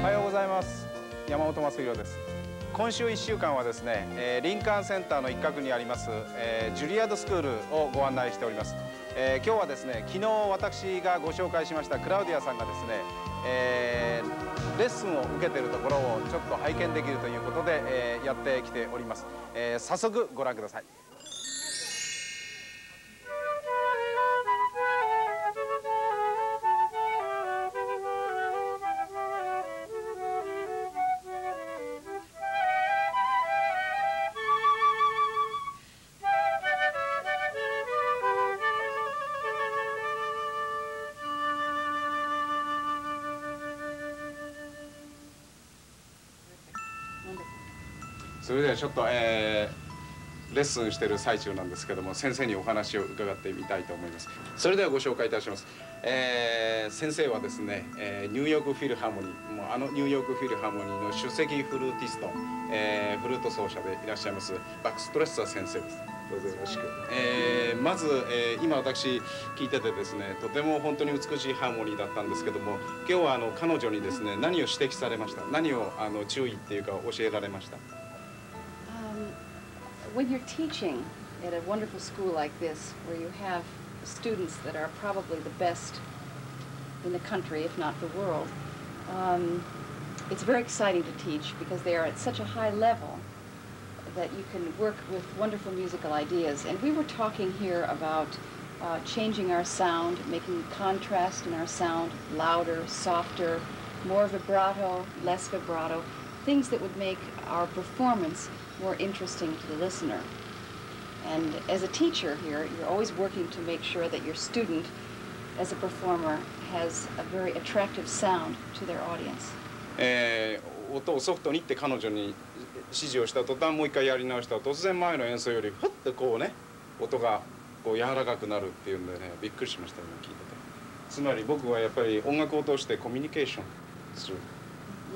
おはようございます。山本正弘です。今週1週間はですね、えー、リンカーンセンターの一角にあります、えー、ジュリアードスクールをご案内しております、えー、今日はですね昨日私がご紹介しましたクラウディアさんがですね、えー、レッスンを受けているところをちょっと拝見できるということで、えー、やってきております、えー、早速ご覧ください。それではちょっと、えー、レッスンしてる最中なんですけども先生にお話を伺ってみたいと思います。それではご紹介いたします、えー、先生はですね、えー、ニューヨークフィルハーモニーもうあのニューヨークフィルハーモニーの首席フルーティスト、えー、フルート奏者でいらっしゃいますバックストレッサー先生です。どうぞよろしく、えー、まず、えー、今私聞いててですねとても本当に美しいハーモニーだったんですけども今日はあの彼女にですね何を指摘されました？何をあの注意っていうか教えられました？When you're teaching at a wonderful school like this, where you have students that are probably the best in the country, if not the world, um, it's very exciting to teach because they are at such a high level that you can work with wonderful musical ideas. And we were talking here about uh, changing our sound, making contrast in our sound, louder, softer, more vibrato, less vibrato, things that would make our performance more interesting to the listener. And as a teacher here, you're always working to make sure that your student, as a performer, has a very attractive sound to their audience. えー、音をソフトにって彼女に指示をした途端もう一回やり直したら突然前の演奏よりふっとこうね音がこう柔らかくなるっていうんでねびっくりしました今聞いててつまり僕はやっぱり音楽を通してコミュニケーションする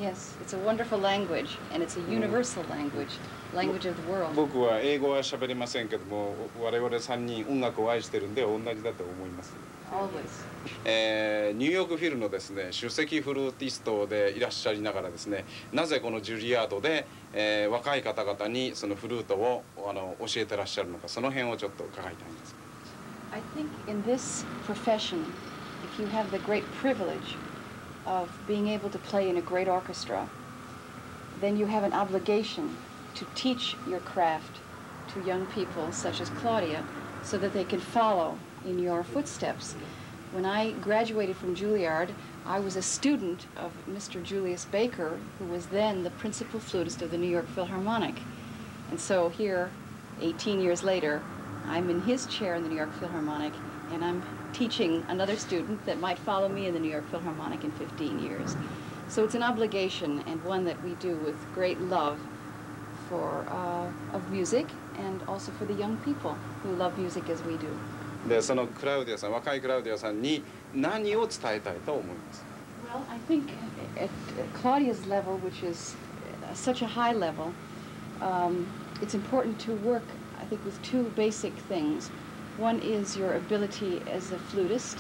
Yes, it's a wonderful language, and it's a universal language, language of the world. 僕は英語は喋れませんけども、我々三人音楽を愛してるんで同じだと思います。Always. えー、ニューヨークフィルのですね首席フルーティストでいらっしゃりながらですねなぜこのジュリアードで、えー、若い方々にそのフルートをあの教えてらっしゃるのかその辺をちょっと伺いたいんです。I think in this profession, if you have the great privilege of being able to play in a great orchestra, then you have an obligation to teach your craft to young people such as Claudia so that they can follow in your footsteps. When I graduated from Juilliard, I was a student of Mr. Julius Baker, who was then the principal flutist of the New York Philharmonic. And so here, 18 years later, I'm in his chair in the New York Philharmonic, and I'm teaching another student that might follow me in the New York Philharmonic in 15 years. So it's an obligation and one that we do with great love for uh, of music and also for the young people who love music as we do. でそのクラウディアさん若いクラウディアさんに何を伝えたいと思います Well, I think at Claudia's level, which is such a high level, um, it's important to work, I think, with two basic things. One is your ability as a flutist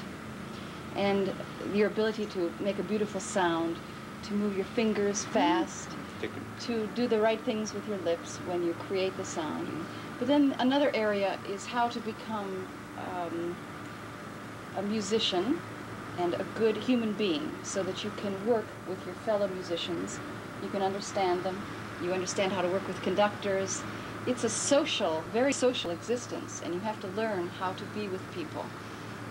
and your ability to make a beautiful sound, to move your fingers fast, to do the right things with your lips when you create the sound. But then another area is how to become um, a musician and a good human being so that you can work with your fellow musicians. You can understand them. You understand how to work with conductors, it's a social, very social existence, and you have to learn how to be with people.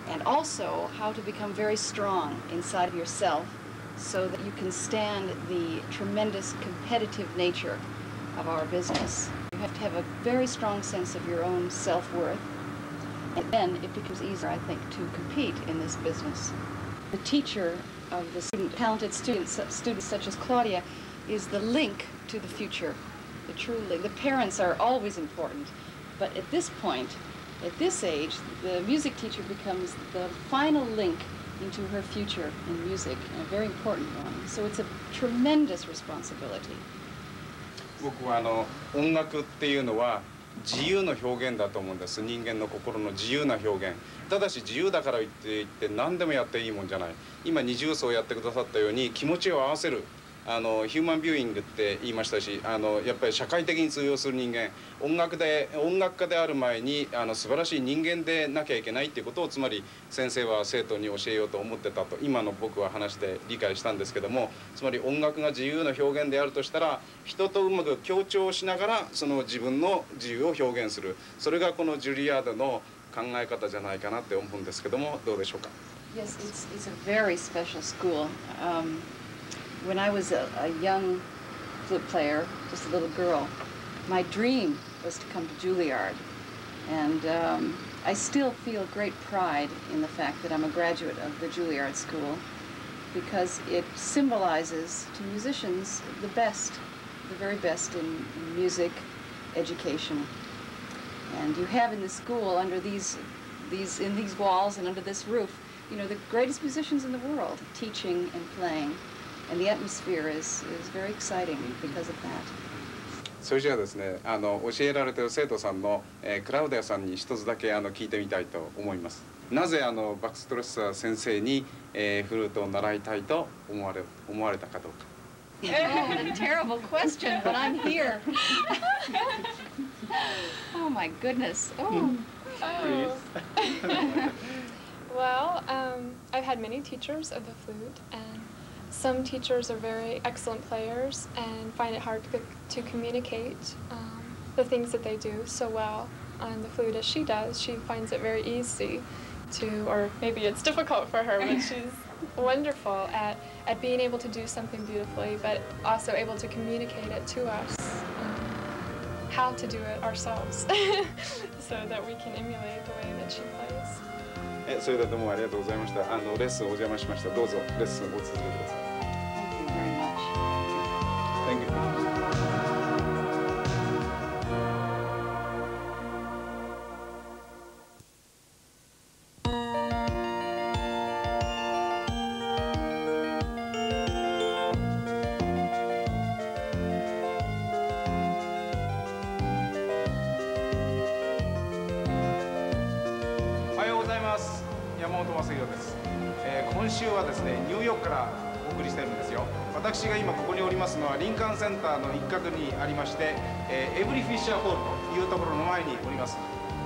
And also how to become very strong inside of yourself so that you can stand the tremendous competitive nature of our business. You have to have a very strong sense of your own self-worth, and then it becomes easier, I think, to compete in this business. The teacher of the student, talented students, students such as Claudia, is the link to the future the truly, the parents are always important. But at this point, at this age, the music teacher becomes the final link into her future in music, and a very important one. So it's a tremendous responsibility. 僕はあの音楽っていうのは自由の表現だと思うんです人間の心の自由な表現ただし自由だから言って言って何でもやっていいもんじゃない今二重奏やってくださったように気持ちを合わせる あのヒューマンビューイングって言いましたしあのやっぱり社会的に通用する人間音楽で音楽家である前にあの素晴らしい人間でなきゃいけないっていうことをつまり先生は生徒に教えようと思ってたと今の僕は話して理解したんですけどもつまり音楽が自由の表現であるとしたら人とうまく協調しながらその自分の自由を表現するそれがこのジュリアードの考え方じゃないかなって思うんですけどもどうでしょうか？Yes, it's, it's a very special school. Um, when I was a, a young flute player, just a little girl, my dream was to come to Juilliard. And um, I still feel great pride in the fact that I'm a graduate of the Juilliard School because it symbolizes to musicians the best, the very best in, in music, education. And you have in the school, under these, these, in these walls and under this roof, you know, the greatest musicians in the world teaching and playing. And the atmosphere is, is very exciting because of that. それじゃあですねあの教えられてる生徒さんの、えークラウディアさんに一つだけあの聞いてみたいと思いますなぜあのバックストレッサー先生に、えーフルートを習いたいと思われ思われたかどうか Oh, what a terrible question, but I'm here. oh my goodness. Oh. Oh. well, um, I've had many teachers of the flute, and some teachers are very excellent players and find it hard to, to communicate um, the things that they do so well on the flute as she does. She finds it very easy to, or maybe it's difficult for her, but she's wonderful at, at being able to do something beautifully, but also able to communicate it to us. Um, how to do it ourselves so that we can emulate the way that she plays. えそれではどうもありがとうございました。あのレッスンお邪魔しました。どうぞレッスンお続けください。山本正弘です、えー今週はですねニューヨークからお送りしてるんですよ。私が今ここにおりますのはリンカーンセンターの一角にありまして、えーエブリフィッシャーホールというところの前におります。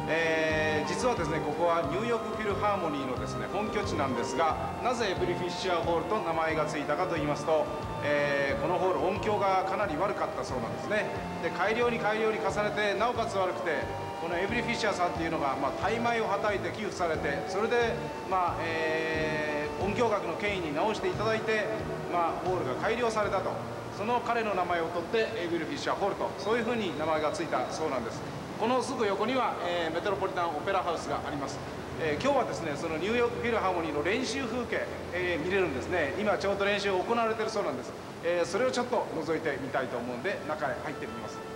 えー実はですねここはニューヨークフィルハーモニーのですね本拠地なんですがなぜエブリフィッシャーホールと名前がついたかと言いますと、えーこのホール音響がかなり悪かったそうなんですね。で改良に改良に重ねてなおかつ悪くてこのエブリフィッシャーさんっていうのが、まあ、大米をはたいて寄付されてそれで、まあえー音響学の権威に直していただいて、まあ、ホールが改良されたと。その彼の名前を取ってエブリフィッシャーホールと。そういうふうに名前がついたそうなんです。このすぐ横には、えーメトロポリタンオペラハウスがあります、えー今日はですねそのニューヨークフィルハーモニーの練習風景、えー見れるんですね。今ちょうど練習行われてるそうなんです、えーそれをちょっと覗いてみたいと思うんで中へ入ってみます。